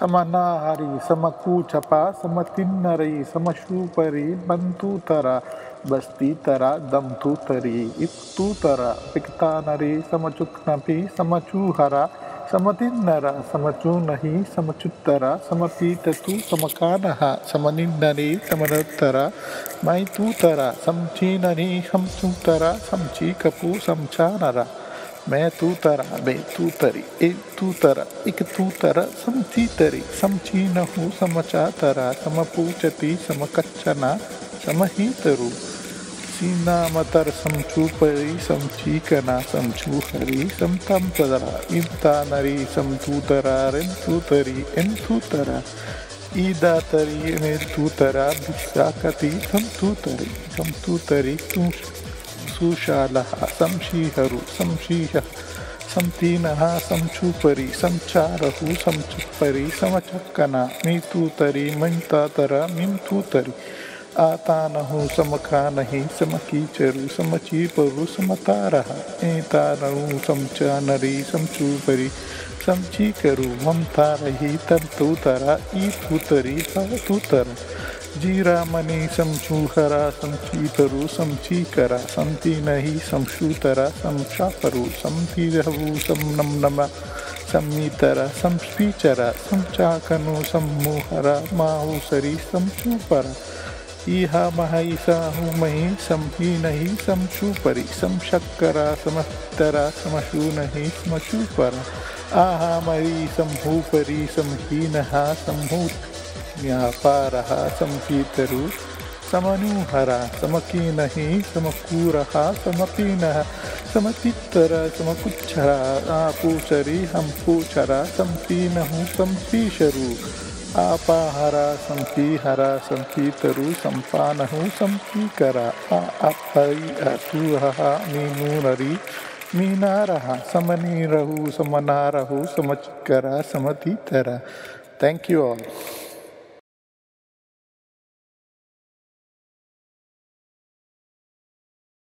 समनाहारी, समकूचपा, समतिन्नरी, समशूपरी बंतुतरा बस्तीतरा दमतुतरी इप्तुतरा पिक्तानरी समचुक्नपी समचूहरा, समतिन्नरा, समचूनहि समचुत्तरा समपीततु समकानः समनिन्नरे समनोत्तरा मैतूतरा समचीननि समचूतरा, समचीकपु, समचानरा। मैं तू तरा बे तू तरी ए तू तरा इक तू तरा समची तरी समची नहु समचा तरा समपूचती समकच्छना समही तरु। सीनामतर समचू परी समचीकना समचू हरी समतम तरा इंता नरी समतू तरा रिन तू तरी इन तू तरा। ईदा तरी में तू तरा बिसाकती सम तू तरी, सम तू तरी, तू सुशालः संशीहरु संशीहः संतीनः संचूपरि संचारहु संचुपरि समचक्कना, मीतूतरि मिंतातर मिंतूतरि आतानहु, समखानहि, समकीचरु, समचीपरु, समतारः, एतानहु, समचानरि, समचूपरि, समचीकरु, ममतारहि तंतुतरा ईतूतरि भवतुतर। जीरामणि संचूहरा संचीतरु संचीकरा संति नहीं संशूतरा संशापरु संतीरहु सम नम सम्मीतरा संस्पीचरा संचाकनु माहुसरी, संचूपरा। इहा महिसाहु मही संही नहीं संशूपरि संशक्करा, समस्तरा समशू नहीं समशूपरा। आहा मरी, संभूपरी, संहीनहा, संभूत व्यापारः संपीतरु, समनूहरा, समकीनहि समकूरः समपीनः समतित्तर समकुच्छरा आपूचरी हम्पूचरा, संपीनहु, संपीशरु, आपाहरा, संपीहरा, संपीतरु, संपानहु, संपीकरा अपरि असुहः मीनूनरी मीनारः समनीरहु समनारहु समचिकरा समतीतरा Thank you all.